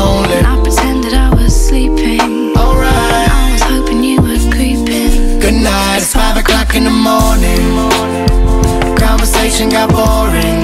lonely. And I pretended I was sleeping. Alright. I was hoping you were creeping. Good night, it's five o'clock in the morning. Conversation got boring.